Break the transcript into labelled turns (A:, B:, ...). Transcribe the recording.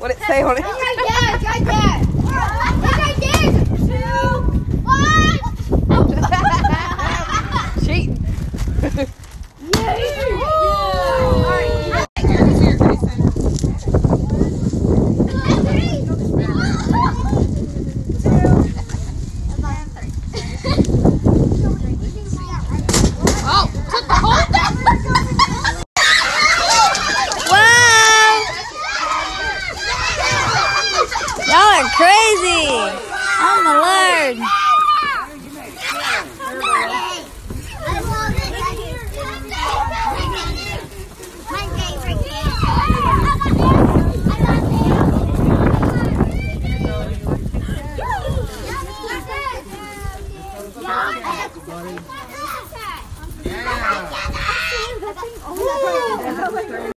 A: What it say on it? It's right
B: there. Right there. Right there. Two,
A: one.
C: are crazy. Oh my lord.
B: Yeah.